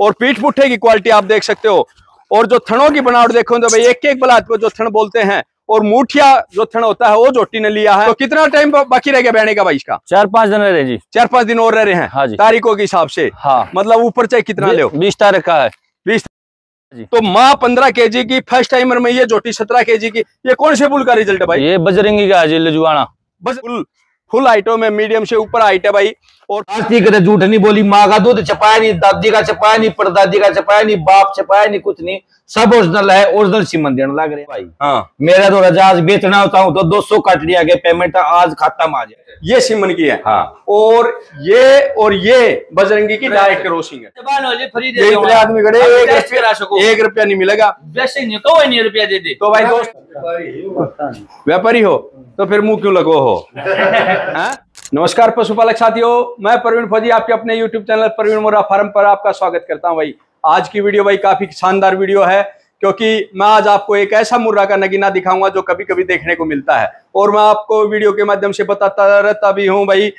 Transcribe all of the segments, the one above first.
और पीठ पुट्ठे की क्वालिटी आप देख सकते हो। और जो थनों की बनावट देखो तो भाई एक एक बलाद को जो थन बोलते हैं और मुठिया जो थन होता है वो जोटी ने लिया है। तो कितना टाइम बाकी रह गया बहने का भाई इसका? चार पाँच दिन रहे जी। चार पाँच दिन और रह रहे हैं? हाँ जी। तारीखों के हिसाब से? हाँ। मतलब ऊपर चाहे कितना ले बीस तारीख का है। बीस जी। तो माँ पंद्रह के जी की फ़र्स्ट टाइमर में ये जोटी सत्रह के जी की ये कौन से बुल का रिज़ल्ट है भाई? ये बजरंगी का है जी लजुआना। बस फुल फुल आइटम है मीडियम से ऊपर हाइट है भाई। और आरती करे झूठ नहीं बोली माँ का दूध छपाया नहीं दादी का छपाया नहीं परदादी का छपाया नहीं बाप छपाया नहीं कुछ नहीं। सब ओरिजिनल है ओरिजिनल सीमन देने लग रहे भाई। हाँ। मेरा तो रजाज बेचना होता हूँ तो 200 काट लिया गया पेमेंट आज खाता में आ जाए। ये सिमन की है। हाँ। और ये और ये बजरंगी की डायरेक्ट क्रॉसिंग है। आदमी खड़े एक रुपया- नहीं मिलेगा। रुपया दे दे। तो भाई दोस्त व्यापारी हो तो फिर मुँह क्यों लगो हो? हैं? नमस्कार पशुपालक साथियों, मैं प्रवीण फौजी आपके अपने YouTube चैनल प्रवीण मोरा फार्म पर आपका स्वागत करता हूँ भाई। आज की वीडियो भाई काफ़ी शानदार वीडियो है, क्योंकि मैं आज आपको एक ऐसा मुर्रा का नगीना दिखाऊँगा जो कभी कभी देखने को मिलता है। और मैं आपको वीडियो के माध्यम से बताता रहता भी हूँ भाई,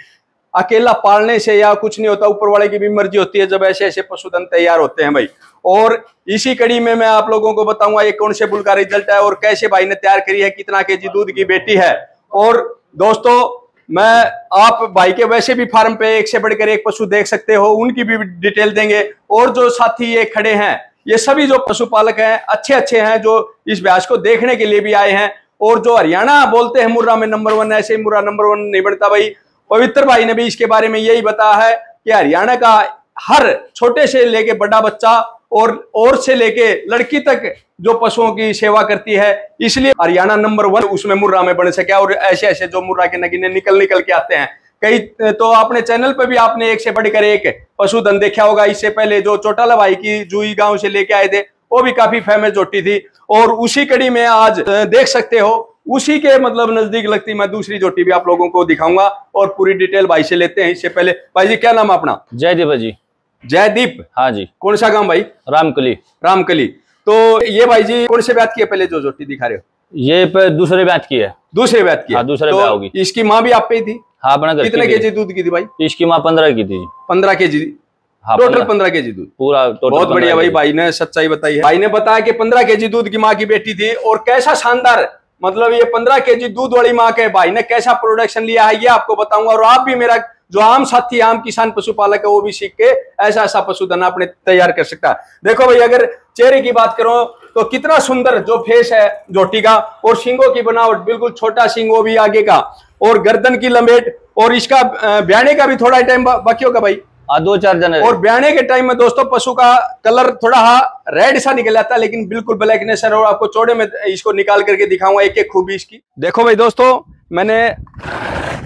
अकेला पालने से या कुछ नहीं होता, ऊपर वाले की भी मर्ज़ी होती है जब ऐसे ऐसे पशुधन तैयार होते हैं भाई। और इसी कड़ी में मैं आप लोगों को बताऊँगा ये कौन से बुल का रिज़ल्ट है और कैसे भाई ने तैयार करी है, कितना के दूध की बेटी है। और दोस्तों मैं, आप भाई के वैसे भी फार्म पे एक से बढ़कर एक पशु देख सकते हो, उनकी भी डिटेल देंगे। और जो साथी ये खड़े हैं, ये सभी जो पशुपालक हैं अच्छे अच्छे हैं, जो इस ब्याज को देखने के लिए भी आए हैं। और जो हरियाणा बोलते हैं, मुर्रा में नंबर वन ऐसे ही मुर्रा नंबर वन नहीं बनता भाई। पवित्र भाई ने भी इसके बारे में यही बताया है कि हरियाणा का हर छोटे से लेके बड़ा बच्चा और और से लेके लड़की तक जो पशुओं की सेवा करती है, इसलिए हरियाणा नंबर वन उसमें मुर्रा में बन सके और ऐसे ऐसे जो मुर्रा के नगीने निकल निकल के आते हैं। कई तो अपने चैनल पर भी आपने एक से बढ़कर एक पशुधन देखा होगा। इससे पहले जो चोटाला भाई की जुई गाँव से लेके आए थे, वो भी काफ़ी फ़ेमस जोटी थी। और उसी कड़ी में आज देख सकते हो, उसी के मतलब नज़दीक लगती मैं दूसरी जोटी भी आप लोगों को दिखाऊँगा और पूरी डिटेल भाई से लेते हैं इससे पहले। भाई जी, क्या नाम अपना? जयदीप जी। जयदीप। हाँ जी। कौन सा गाँव भाई? रामकली। रामकली। तो ये भाई जी कौन से ब्यात की है पहले जो जोटी दिखा रहे हो? ये पे दूसरे बैच की है। दूसरे ब्यात की हाँ, दूसरे तो होगी। इसकी माँ भी आप पे ही थी? हाँ अपना कितने के जी दूध की थी भाई? इसकी माँ पंद्रह की थी पंद्रह के जी हाँ टोटल पंद्रह। के जी दूध। पूरा टोटल बहुत बढ़िया भाई भाई ने सच्चाई बताई है। भाई ने बताया कि पंद्रह के जी दूध की माँ की बेटी थी और कैसा शानदार। मतलब ये पंद्रह के जी दूध वाली माँ के भाई ने कैसा प्रोडक्शन लिया है ये आपको बताऊँगा। और आप भी मेरा जो आम साथी आम किसान पशुपालक है वो भी सीख के ऐसा ऐसा पशुधन अपने तैयार कर सकता है। देखो भाई अगर चेहरे की बात करो तो कितना सुंदर जो फेस है जोटी का और सिंगों की बनावट बिल्कुल छोटा सिंग वो भी आगे का। और गर्दन की लंबेट और इसका ब्याने का भी थोड़ा टाइम बाकी होगा भाई। हाँ दो चार जन और ब्याने के टाइम में दोस्तों पशु का कलर थोड़ा हा रेड सा निकल जाता है लेकिन बिल्कुल ब्लैकनेस है और आपको चौड़े में इसको निकाल करके दिखाऊँगा एक एक खूबी इसकी। देखो भाई दोस्तों मैंने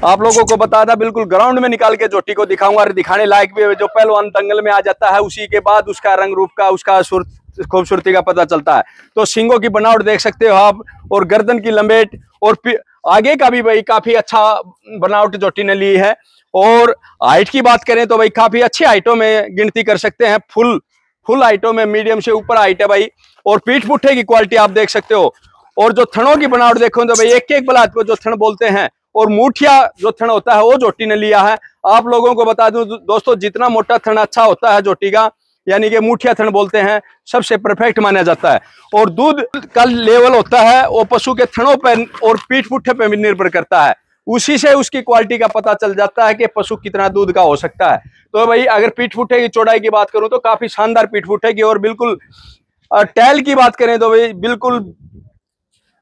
आप लोगों को बता था बिल्कुल ग्राउंड में निकाल के जोटी को दिखाऊँगा। और दिखाने लायक भी जो पहलवान दंगल में आ जाता है, उसी के बाद उसका रंग रूप का, उसका खूबसूरती का पता चलता है। तो सिंगों की बनावट देख सकते हो आप, और गर्दन की लंबेट, और आगे का भी भाई काफ़ी अच्छा बनावट जोटी ने ली है। और हाइट की बात करें तो भाई काफ़ी अच्छी हाइटों में गिनती कर सकते हैं, फुल फुल हाइटों में मीडियम से ऊपर हाइट है भाई। और पीठ पुट्ठे की क्वालिटी आप देख सकते हो। और जो थनों की बनावट देखो तो भाई एक एक बलाद को जो थन बोलते हैं और मुठिया जो थन होता है, वो जोटी ने लिया है। आप लोगों को बता दूँ, दोस्तों, जितना मोटा थन अच्छा होता है जोटी का, यानी कि मुठिया थन बोलते हैं, सबसे परफेक्ट माना जाता है। और दूध का लेवल होता है, वो पशु के थनों पर और पीठ पुट्ठे पर निर्भर करता है। उसी से उसकी क्वालिटी का पता चल जाता है कि पशु कितना दूध का हो सकता है। तो भाई, अगर पीठ पुट्ठे की चौड़ाई की बात करूँ तो काफ़ी शानदार पीठ पुट्ठे की, और बिल्कुल टैल की बात करें तो भाई, बिल्कुल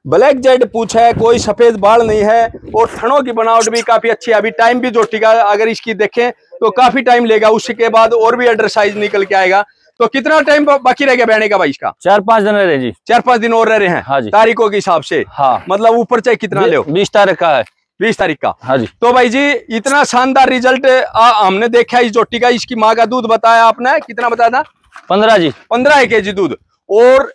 ब्लैक जेड पूछ है कोई सफ़ेद बाल नहीं है और थनों की बनावट भी काफ़ी अच्छी है। अभी टाइम भी जो टिका अगर इसकी देखें तो काफ़ी टाइम लेगा। उसके बाद और भी अडर साइज़ निकल के आएगा। तो कितना टाइम बाकी रह गया बहने का भाई इसका? चार पाँच दिन रह रहे जी। चार पाँच दिन और रह रहे हैं? हाँ जी। तारीखों के हिसाब से? हाँ। मतलब ऊपर चाहे कितना ले बीस तारीख का है। बीस तारीख का। हाँ जी। तो भाई जी इतना शानदार रिज़ल्ट आ, हमने देखा इस जोटी का इसकी माँ का दूध बताया आपने कितना बताया था? पंद्रह जी। पंद्रह के जी दूध। और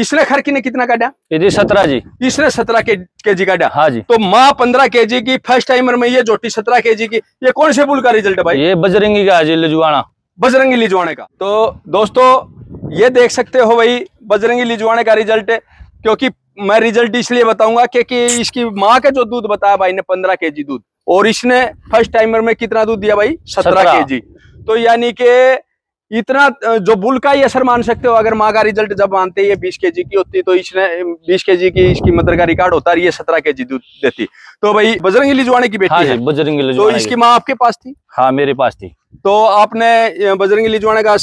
इसने खरकी ने कितना काटा? ये सत्रह जी। इसने सत्रह के जी काटा। हाँ जी। तो माँ पंद्रह के जी की फ़र्स्ट टाइमर में ये जोटी सत्रह के जी की ये कौन से बुल का रिज़ल्ट है भाई? ये बजरंगी का जी लजुआना। बजरंगी लिजवाने का। तो दोस्तों ये देख सकते हो भाई बजरंगी लिजवाने का रिज़ल्ट क्योंकि मैं रिज़ल्ट इसलिए बताऊँगा क्योंकि इसकी माँ का जो दूध बताया भाई ने पंद्रह के जी दूध और इसने फ़र्स्ट टाइमर में कितना दूध दिया भाई? सत्रह। के जी। तो यानी कि इतना जो बुल का ही असर मान सकते हो अगर माँ का रिज़ल्ट जब मानते ही बीस के की होती तो इसने बीस के की इसकी मदर का रिकॉर्ड होता ये सत्रह के दूध देती तो भाई बजरंगी लिजवाने की बेटी हाँ है। जी बजरंगी तो इसकी माँ आपके पास थी? हाँ मेरे पास थी। तो आपने बजरंगी लिजवाने का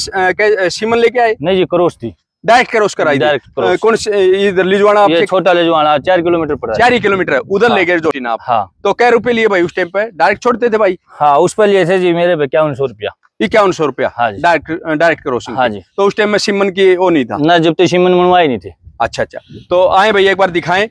सीमन लेके आए? नहीं जी क्रोस थी। डायरेक्ट क्रॉस कराई। Direct कौन से इधर लिजवाना ये छोटा लजवाना चार किलोमीटर पड़ा चार ही किलोमीटर है उधर हाँ। ले गए जो आप। हाँ। तो कै रुपए लिए भाई उस टाइम पे? डायरेक्ट छोड़ते थे भाई? हाँ उस पर लिए थे जी मेरे पे सौ रुपया। इक्यावन सौ रुपया हाँ जी। डायरेक्ट डायरेक्ट क्रॉसिंग हाँ जी। तो उस टाइम में सिमन की वो नहीं था। ना जब तक सीमन मनवाए नहीं थे। अच्छा अच्छा। तो आए भाई एक बार दिखाएँ।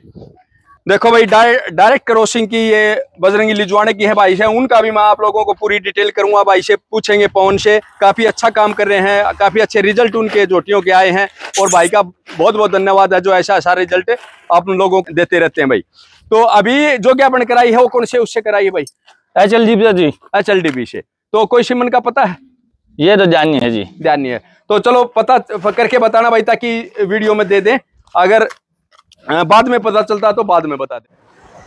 देखो भाई डायरेक्ट क्रॉसिंग की ये बजरंगी लिजवाने की है भाई से उनका भी मैं आप लोगों को पूरी डिटेल करूँगा। भाई से पूछेंगे पवन से। काफ़ी अच्छा काम कर रहे हैं। काफ़ी अच्छे रिज़ल्ट उनके जोटियों के आए हैं। और भाई का बहुत बहुत धन्यवाद है जो ऐसा ऐसा रिज़ल्ट आप लोगों को देते रहते हैं भाई। तो अभी जो ज्ञापन कराई है वो कौन से उससे कराई है भाई? H L G G H L D B से। तो कोई सिमन का पता है? ये तो जानी है जी। जानी है। तो चलो पता करके बताना भाई ताकि वीडियो में दे दें। अगर बाद में पता चलता तो बाद में बता दें।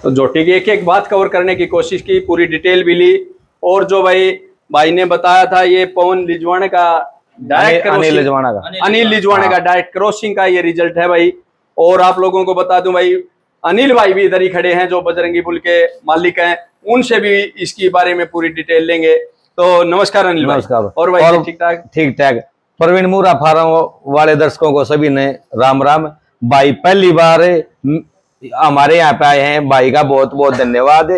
तो जोटी की एक एक बात कवर करने की कोशिश की पूरी डिटेल भी ली। और जो भाई भाई ने बताया था ये पवन लिजवाने का डायरेक्ट अनिल- अनिल लिजवाना का। अनिल लिजवाने का डायरेक्ट क्रॉसिंग का ये रिज़ल्ट है भाई। और आप लोगों को बता दूँ भाई अनिल भाई भी इधर ही खड़े हैं जो बजरंगी पुल के मालिक हैं। उनसे भी इसकी बारे में पूरी डिटेल लेंगे। तो नमस्कार अनिल नमस्कार। और भाई ठीक ठाक ठीक ठाक प्रवीण मूरा फार्म वाले दर्शकों को सभी ने राम राम भाई पहली बार हमारे यहाँ पे आए हैं। भाई का बहुत बहुत धन्यवाद।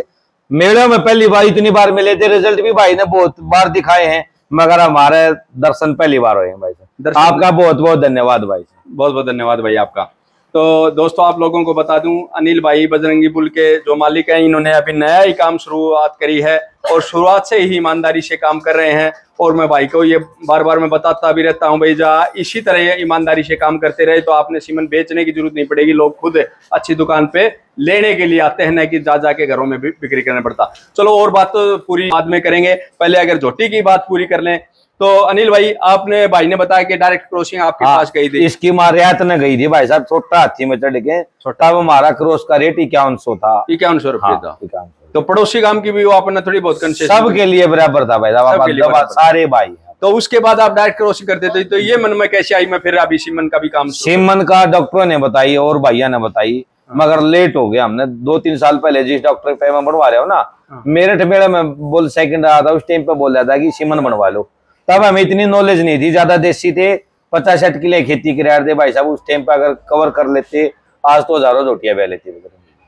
मेले में पहली बार इतनी बार मिले थे रिज़ल्ट भी भाई ने बहुत बार दिखाए हैं। मगर हमारे दर्शन पहली बार हुए हैं भाई साहब। आपका बहुत बहुत धन्यवाद भाई बहुत बहुत धन्यवाद भाई आपका। तो दोस्तों, आप लोगों को बता दूँ, अनिल भाई बजरंगी पुल के जो मालिक हैं, इन्होंने अभी नया ही काम शुरुआत करी है और शुरुआत से ही ईमानदारी से काम कर रहे हैं। और मैं भाई को ये बार बार मैं बताता भी रहता हूँ, भाई जहाँ इसी तरह ईमानदारी से काम करते रहे तो आपने सीमन बेचने की ज़रूरत नहीं पड़ेगी। लोग खुद अच्छी दुकान पे लेने के लिए आते हैं, न कि जा जाके घरों में भी बिक्री करना पड़ता। चलो, और बात तो पूरी बाद में करेंगे। पहले अगर झोटी की बात पूरी कर लें तो अनिल भाई आपने भाई ने बताया कि डायरेक्ट क्रॉसिंग आपके हाँ, पास गई थी। इसकी माँ रियायत न गई थी भाई साहब छोटा हाथी में चढ़ के। छोटा। वो हमारा क्रॉस का रेट इक्यावन सौ था। इक्यावन सौ रुपये हाँ, था। 51 तो पड़ोसी गाँव की भी वो आपने थोड़ी बहुत कंसेशन सबके लिए बराबर था भाई साहब सारे भाई तो उसके बाद आप डायरेक्ट क्रॉसिंग करते थे तो ये मन में कैसे आई? मैं फिर अभी सीमन का भी काम सीमन का डॉक्टरों ने बताई और भैया ने बताई मगर लेट हो गया हमने। दो तीन साल पहले जिस डॉक्टर पे मैं बनवा रहे हो ना मेरठ मेरे में बोल सेकंड आया था उस टाइम पे बोल रहा था कि सीमन बनवा लो। तब हमें इतनी नॉलेज नहीं थी ज़्यादा देसी थे। पचास साठ किले खेती कर रहे थे भाई साहब उस टाइम पे अगर कवर कर लेते आज तो हज़ारों रोटियाँ बह लेती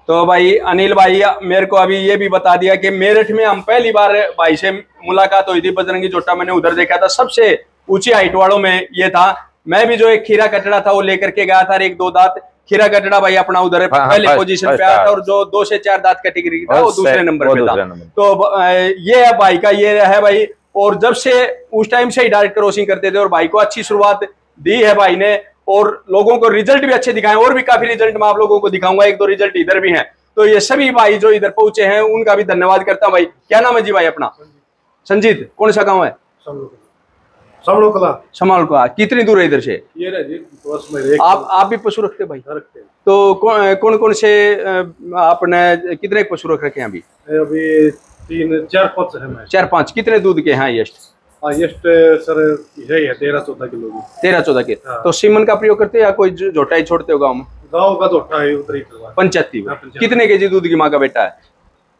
तो भाई अनिल भाई मेरे को अभी ये भी बता दिया कि मेरठ में हम पहली बार भाई से मुलाकात हुई थी बजरंगी जोटा मैंने उधर देखा था। सबसे ऊँची हाइट वालों में ये था। मैं भी जो एक खीरा कचड़ा था वो लेकर के गया था एक दो दांत। खीरा कटड़ा भाई अपना उधर हाँ, हाँ, पहले पोजीशन पे आया था और जो दो से चार दांत कैटेगरी था वो दूसरे नंबर पे था। तो ये है भाई का ये है भाई और जब से उस टाइम से ही डायरेक्ट क्रॉसिंग करते थे और भाई को अच्छी शुरुआत दी है भाई ने और लोगों को रिज़ल्ट भी अच्छे दिखाए और भी काफ़ी रिज़ल्ट मैं आप लोगों को दिखाऊँगा एक दो रिज़ल्ट इधर भी हैं। तो ये सभी भाई जो इधर पहुँचे हैं उनका भी धन्यवाद करता हूँ भाई। क्या नाम है जी भाई अपना? संजीत कौन सा गाँव है? समाल को कितनी दूर है इधर से? ये जी में आप आप भी पशु रखते भाई? रखते तो कौन कौन से आपने कितने पशु रख रखे हैं अभी? अभी तीन चार पाँच है चार पाँच. कितने दूध के हैं यश हाँ सर है तेरह चौदह किलो की तेरह चौदह के. हाँ। तो सीमन का प्रयोग करते हैं या कोई जोटा ही छोड़ते हो गाँव में? गाँव का तो है उधर ही पंचायती में। कितने के जी दूध की माँ का बेटा है?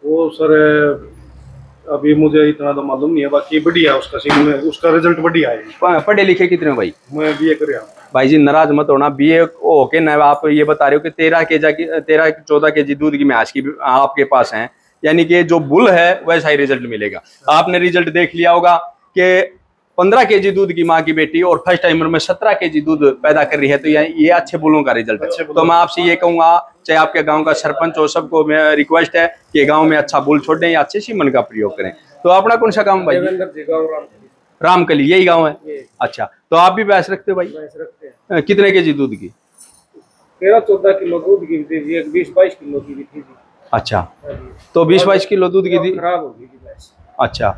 वो सर अभी मुझे इतना तो मालूम नहीं है बाकी बढ़िया उसका में उसका रिज़ल्ट बढ़िया है. पढ़े लिखे कितने भाई? मैं बी ए कर भाई जी नाराज़ मत होना बी ए ओके ना आप ये बता रहे हो कि तेरह के जा तेरह चौदह के जी दूध की मैच की आपके पास है। यानी कि जो बुल है वैसा ही रिज़ल्ट मिलेगा। आपने रिज़ल्ट देख लिया होगा कि पंद्रह के जी दूध की माँ की बेटी और फ़र्स्ट टाइमर में सत्रह के जी दूध पैदा कर रही है तो ये ये अच्छे बुलों का रिज़ल्ट है। तो मैं आपसे ये कहूँगा चाहे आपके गाँव का सरपंच हो सबको मैं रिक्वेस्ट है कि गाँव में अच्छा बुल छोड़ या अच्छे सीमन का प्रयोग करें। तो अपना कौन सा भाई? गाँव राम। रामकली यही गाँव है? अच्छा तो आप भी भैंस रखते हो भाई? रखते हैं। कितने के जी दूध की? तेरह चौदह किलो दूध की बीस बाईस किलो की अच्छा। हाँ तो बीस बाईस किलो दूध की थी? खराब हो गई अच्छा।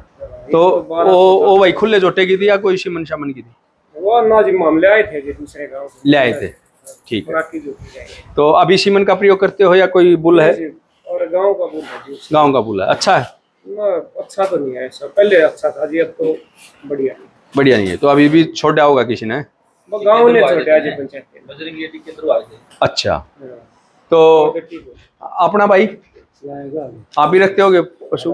तो वो वो भाई खुले जोटे की थी या कोई सीमन शामन की थी? वो ना जी मामले आए थे जी दूसरे गाँव ले आए थे। ठीक है। जो तो अभी सीमन का प्रयोग करते हो या कोई बुल है? और गाँव का बोल है गाँव का बुल है। अच्छा है। ना अच्छा तो नहीं है ऐसा। पहले अच्छा था जी अब तो बढ़िया बढ़िया नहीं है। तो अभी भी छोड़ा होगा किसी ने? वो गाँव ने छोटे आज पंचायत अच्छा। तो अपना भाई? आप भी रखते होगे पशु?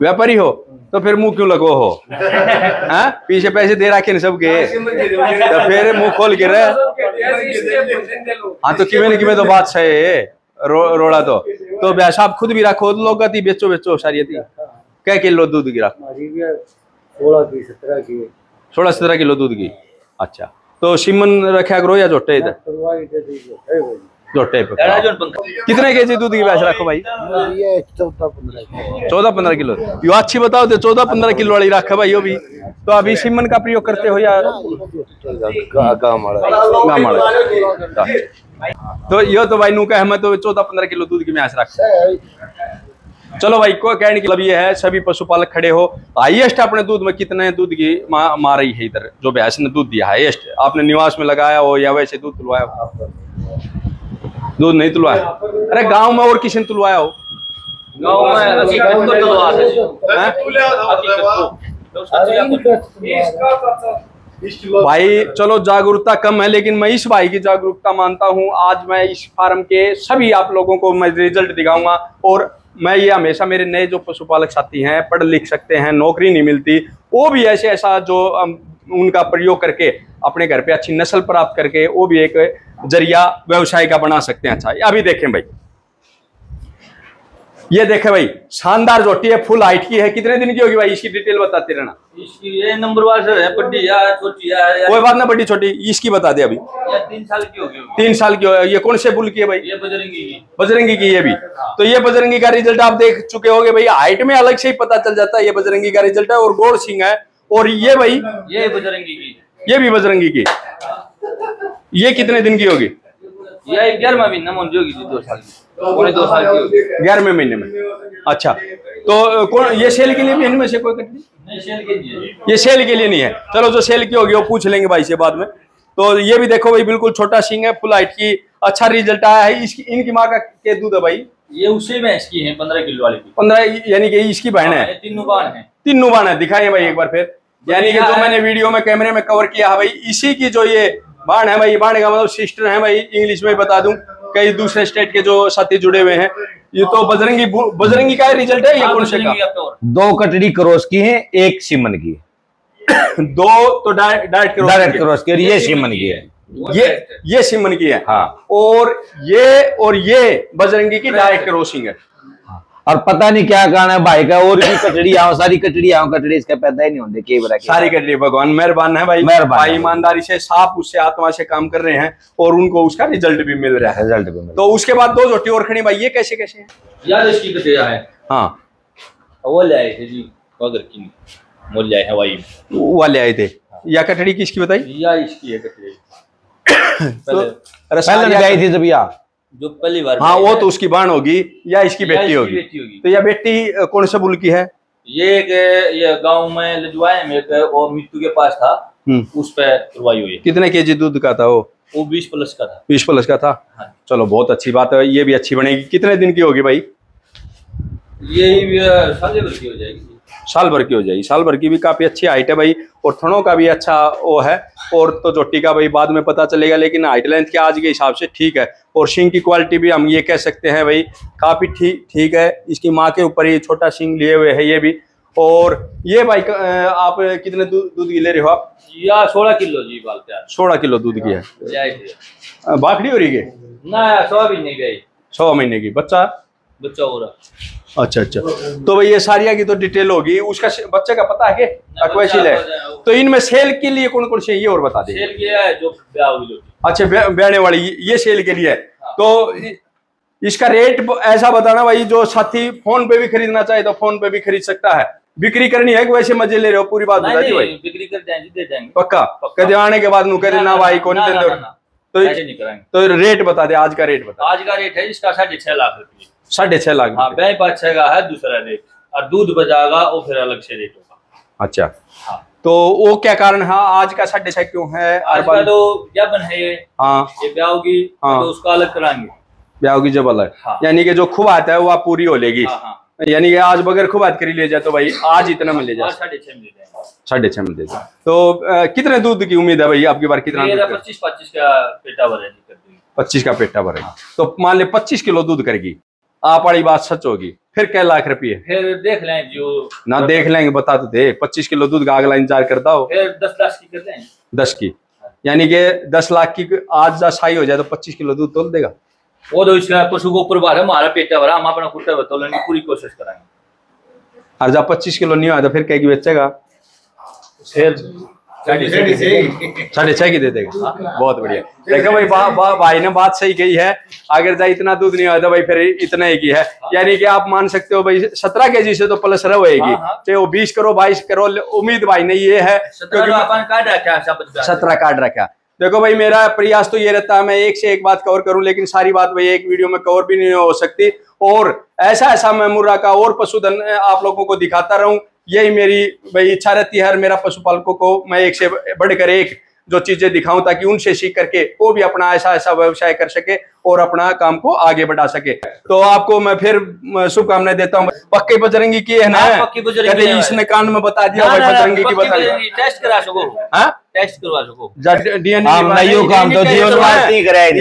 व्यापारी हो? तो फिर मुँह क्यों लगो हो? हैं? पीछे पैसे दे रखे न सबके। तो फिर मुँह खोल के रहे। हाँ तो किमें न किमें तो बात सही है रो, रोड़ा तो। तो ब्यास आप खुद भी रखो लोग गति बेचो बेचो सारी थी क्या किलो दूध की रखो। सोलह की सत्रह की। सोलह सत्रह किलो दूध की। अच्छा। तो सिमन रखा करो या जोटे इधर? कितने के जी दूध की भैंस रखो भाई? चौदह पंद्रह की चौदह पंद्रह किलो। यो अच्छी बताओ तो चौदह पंद्रह किलो वाली रख भाई यो भी। तो अभी सिमन का प्रयोग करते हो या? गाँव गाँव वाले? तो यो तो भाई नू कह मैं तो चौदह पंद्रह किलो दूध की भैंस रख। चलो भाई को कहने की मतलब ये है सभी पशुपालक खड़े हो। हाईएस्ट अपने दूध में कितने दूध की मा, मा रही है इधर जो भैंस ने दूध दिया हाईएस्ट। आपने निवास में लगाया हो या वैसे दूध तुलवाया हो? दूध नहीं तुलवाया अरे गाँव में और किसी ने तुलवाया हो? भाई चलो जागरूकता कम है लेकिन मैं इस भाई की जागरूकता मानता हूँ। आज मैं इस फार्म के सभी आप लोगों को मैं रिज़ल्ट दिखाऊँगा और मैं ये हमेशा मेरे नए जो पशुपालक साथी हैं पढ़ लिख सकते हैं नौकरी नहीं मिलती वो भी ऐसे ऐसा जो उनका प्रयोग करके अपने घर पे अच्छी नस्ल प्राप्त करके वो भी एक ज़रिया व्यवसाय का बना सकते हैं। अच्छा अभी देखें भाई। ये देखे भाई शानदार जोटी है फुल हाइट की है। कितने दिन की होगी भाई? इसकी डिटेल बताते रहना। इसकी ये नंबर वाइज है बड़ी या छोटी या, या, कोई बात ना बड़ी छोटी इसकी बता दे अभी। तीन साल की होगी। तीन साल की हो ये कौन से बुल की है भाई? ये बजरंगी की। बजरंगी की ये भी। तो ये बजरंगी का रिज़ल्ट आप देख चुके होगे भाई हाइट में अलग से ही पता चल जाता है ये बजरंगी का रिज़ल्ट है और गोड़ सिंह है। और ये भाई ये बजरंगी की। ये भी बजरंगी की। ये कितने दिन की होगी? ये ग्यारहवा महीना में होगी दो साल की। पौने दो साल की होगी। ग्यारहवें महीने में। अच्छा तो कौन ये सेल के लिए भी इनमें से कोई कटनी नहीं शेल के लिए ये सेल के लिए नहीं है। चलो जो सेल की होगी वो पूछ लेंगे भाई से बाद में। तो ये भी देखो भाई बिल्कुल छोटा सिंह है फुल हाइट की अच्छा रिज़ल्ट आया है। इसकी इनकी माँ का के दूध है भाई? ये उसी भैंस की है पंद्रह किलो वाली। पंद्रह यानी कि इसकी बहन है। ये तीनों बाण है। तीनों बाण है। दिखाइए भाई एक बार फिर। यानी कि जो मैंने वीडियो में कैमरे में कवर किया है भाई इसी की जो ये बाण है भाई बाण का मतलब सिस्टर है भाई इंग्लिश में बता दूँ कई दूसरे स्टेट के जो साथी जुड़े हुए हैं। ये तो बजरंगी बजरंगी का रिज़ल्ट है ये कौन से का? प्योर दो कटड़ी क्रॉस की है एक सिमन की है। दो तो डायरेक्ट डायरेक्ट डायरेक्ट क्रॉस की ये सिमन की है। ये ये सिमन की है। हाँ। और ये और ये बजरंगी की डायरेक्ट क्रॉसिंग है। और पता नहीं क्या कारण है भाई का और भी कटड़ी आओ सारी कटड़ी आओ कटड़ी इसका पैदा ही नहीं होते के बरा के सारी कटरी भगवान मेहरबान है भाई। मेहरबान भाई ईमानदारी से साफ़ उससे आत्मा से काम कर रहे हैं और उनको उसका रिज़ल्ट भी मिल रहा है। रिज़ल्ट भी मिला तो उसके बाद दो जोटी और खड़ी भाई ये कैसे कैसे है? यार इसकी कटिया है। हाँ। वो ले आए थे जी बगर की मोल आए हवाई वो वाले आए थे। या कटड़ी किसकी बताई? या इसकी है कटिया तो पहले रसालिया- गई थी जब या जो पहली बार हाँ वो तो उसकी बाण होगी या इसकी बेटी होगी। तो यह बेटी कौन से बुल की है? ये ये गाँव में लजवाए में एक वो मिट्टू के पास था। हम्म। उस पे करवाई हुई। कितने केजी दूध का था वो? वो बीस प्लस का था। बीस प्लस का था? हाँ। चलो बहुत अच्छी बात है। ये भी अच्छी बनेगी। कितने दिन की होगी भाई? ये भी, अ, की हो जाएगी। साल भर की हो जाएगी। साल भर की भी काफ़ी अच्छी हाइट है भाई और थनों का भी अच्छा वो है और तो जोटी का भाई बाद में पता चलेगा लेकिन हाइट लेंथ के आज के हिसाब से ठीक है। और सिंग की क्वालिटी भी हम ये कह सकते हैं भाई काफ़ी ठीक ठीक है। इसकी माँ के ऊपर ये छोटा सिंग लिए हुए है ये भी। और ये भाई आप कितने दूध की ले रहे हो आप? या सोलह किलो जी बाल सोलह किलो दूध की है। भाखड़ी हो रही है ना सौ महीने की सौ महीने की। बच्चा? बच्चा हो। रहा अच्छा अच्छा। तो भाई ये सारिया की तो डिटेल होगी। उसका बच्चे का पता है कि अक्वेशिल है तो इनमें सेल के लिए कौन कौन से ये और बता दे सेल किया है जो अच्छा ब्याने वाली ये- सेल के लिए है। तो इसका रेट ऐसा बताना भाई जो साथी फ़ोन पे भी खरीदना चाहे तो फ़ोन पे भी खरीद सकता है। बिक्री करनी है कि वैसे मज़े ले रहे हो पूरी बात बता दी भाई। बिक्री कर जाएँगे दे जाएँगे। पक्का। कदे आने के बाद नु कदे ना भाई कौन। तो तो रेट बता दे आज का रेट बता आज का रेट है इसका साढ़े छह लाख रुपये। साढ़े छह लाख हाँ पाँच छह का है दूसरा रेट और दूध बजाएगा वो फिर अलग से रेट होगा। अच्छा। हाँ। तो वो क्या कारण है? आज का साढ़े छह क्यों है? आज का तो जबन है ये। हाँ। ये ब्याह होगी हाँ। तो उसका अलग कराएँगे। ब्याह की जब अलग। हाँ। यानी कि जो खूब आता है वो आप पूरी हो लेगी। हाँ हाँ। यानी कि आज बगैर खूब बात करी ले जाए तो भाई आज इतना में ले जा साढ़े छह में दे देंगे साढ़े छह में दे दो तो कितने दूध की उम्मीद है भाई? आपकी बार कितना पच्चीस पच्चीस का पेटा भरा जी पच्चीस का पेटा भरेगा। तो मान ले पच्चीस किलो दूध करेगी। आप वाली बात सच होगी। फिर क्या लाख रुपये। फिर देख लें जो ना देख लेंगे बता तो दे। पच्चीस किलो दूध का अगला इंतज़ार करता हो। फिर दस लाख की कर लें दस की। यानी कि दस लाख की आज दस हाई हो जाए तो पच्चीस किलो दूध तोल देगा। वो तो इसका पशु को ऊपर है हमारा पेटा भरा हम अपना खुट्टा बतौलने की पूरी कोशिश कराएँगे। और जब पच्चीस किलो नहीं हुआ तो फिर क्या बेचेगा। फिर साढ़े छह की दे- देगा। बहुत बढ़िया। देखो भाई बा, बा, भाई ने बात सही कही है। अगर जाए इतना दूध नहीं हुआ तो भाई फिर इतना ही की है। यानी कि आप मान सकते हो भाई सत्रह के जी से तो प्लस रहेगी हाँ, हाँ। चाहे वो बीस करो बाईस करो उम्मीद भाई ने ये है। सत्रह है। सत्रह कार्ड रखा देखो भाई मेरा प्रयास तो ये रहता है मैं एक से एक बात कवर करूँ लेकिन सारी बात भाई एक वीडियो में कवर भी नहीं हो सकती। और ऐसा ऐसा मैं मुर्रा का और पशुधन आप लोगों को दिखाता रहूँ। यही मेरी भाई इच्छा रहती है हर मेरा पशुपालकों को मैं एक से बढ़कर एक जो चीज़ें दिखाऊँ ताकि उनसे सीख करके वो भी अपना ऐसा ऐसा व्यवसाय कर सके। और अपना काम को आगे बढ़ा सके। तो आपको मैं फिर शुभकामनाएँ देता हूँ। पक्के बजरंगी की है ना? हाँ, पक्की इसने कान में बता दिया ना, भाई ना, ना, बजरंगी की पक्की बता टेस्ट करा सको। हाँ? टेस्ट करवा सको। डीएनए हम नहीं यो काम तो कराए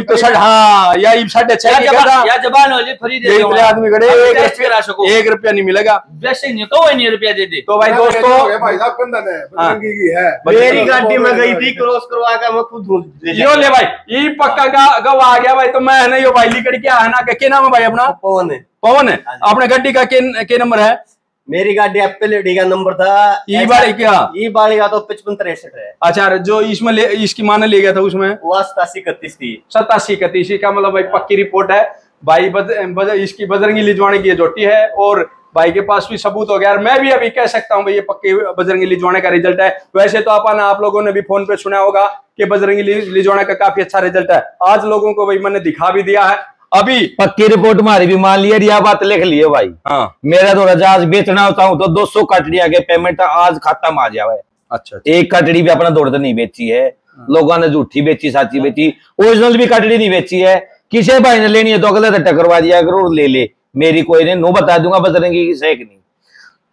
तो हाँ या ये साढ़े छह या जबान कहता या जबान हो जी फ्री दे दूँगा। आदमी खड़े एक करा सको। एक रुपया नहीं मिलेगा। वैसे नहीं तो नहीं रुपया दे दे। तो भाई दोस्तों भाई? साहब कंदन है हाँ। बजरंगी की है। मेरी गाड़ी में गई थी क्रॉस करवा कर मैं खुद ले ले भाई ये पक्का का गव आ गया भाई तो मैं है ना यो भाई लिकड़ के है ना? के के नाम है भाई अपना? पवन है। पवन है? अपने गड्डी का के के नंबर है? मेरी गाड़ी एप्पल एडी का नंबर था। ई वाली क्या? ई वाली का तो पचपन तिरसठ है। अच्छा जो इसमें ले इसकी माँ ने ले गया था उसमें? वो सतासी इकतीस थी। सतासी इकतीस का मतलब भाई पक्की रिपोर्ट है? भाई बज, बज, इसकी बजरंगी लिजवाने की जोटी है और भाई के पास भी सबूत हो गया। और मैं भी अभी कह सकता हूँ भाई ये पक्के बजरंगी लिजवाने का रिज़ल्ट है। वैसे तो अपन आप लोगों ने भी फ़ोन पे सुना होगा कि बजरंगी लिजवाने का काफ़ी अच्छा रिज़ल्ट है। आज लोगों को भाई मैंने दिखा भी दिया है। अभी पक्की रिपोर्ट मारी भी मान लिया यह बात लिख लियो भाई। हाँ। मेरा तो रजाज बेचना होता हूँ तो 200 कटड़िया के पेमेंट आज खत्म आ जाए अच्छा एक कटड़ी भी अपना दौड़ नहीं बेची है। लोगों ने झूठी बेची साची बेची। ओरिजिनल भी कटड़ी नहीं बेची है। किसी भाई ने लेनी है तो अगले तो टकरवा दिया करो ले ले। मेरी कोई नहीं नो बता दूँगा बजरंगी की सेक नहीं।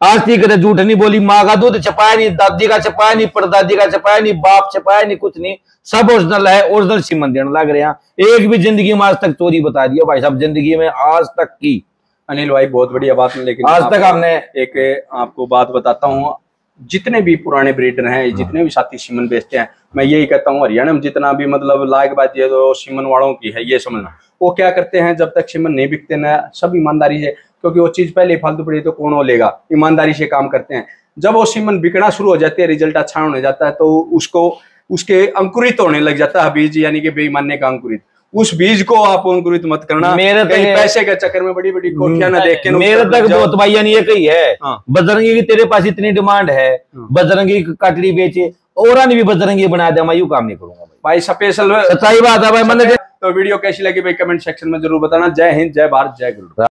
आज तक कदे झूठ नहीं बोली माँ का दूध छपाया नहीं दादी का छपाया नहीं परदादी का छपाया नहीं बाप छपाया नहीं कुछ नहीं। सब ओरिजिनल है ओरिजिनल सीमन देने लग रहे हैं। एक भी ज़िंदगी में आज तक चोरी बता दिया भाई साहब ज़िंदगी में आज तक की। अनिल भाई बहुत बढ़िया बात लेकिन आज तक आपने हमने एक आपको बात बताता हूँ जितने भी पुराने ब्रीडर हैं। जितने भी साथी सीमन बेचते हैं मैं यही कहता हूँ हरियाणा में जितना भी मतलब लायक बात ये तो सीमन वालों की है ये समझना। वो क्या करते हैं जब तक सीमन नहीं बिकते ना सब ईमानदारी से क्योंकि वो चीज़ पहले फालतू पड़ी तो कौन वो लेगा? ईमानदारी से काम करते हैं। जब वो सीमन बिकना शुरू हो जाते हैं रिज़ल्ट अच्छा होने जाता है तो उसको उसके अंकुरित होने लग जाता है बीज यानी कि बेईमानने का अंकुरित। उस बीज को आप अंकुरित मत करना मेरे तक तो- पैसे के चक्कर में बड़ी बड़ी कोठियाँ ना देख के मेरे तक। बहुत भाइया ने ये कही है हाँ। बजरंगी की तेरे पास इतनी डिमांड है हाँ। बजरंगी की कटड़ी बेचे और भी बजरंगी बना दे मैं यू काम नहीं करूँगा भाई भाई स्पेशल सच्चाई बात है भाई मैंने तो वीडियो कैसी लगी भाई कमेंट सेक्शन में ज़रूर बताना जय हिंद जय भारत जय गुरु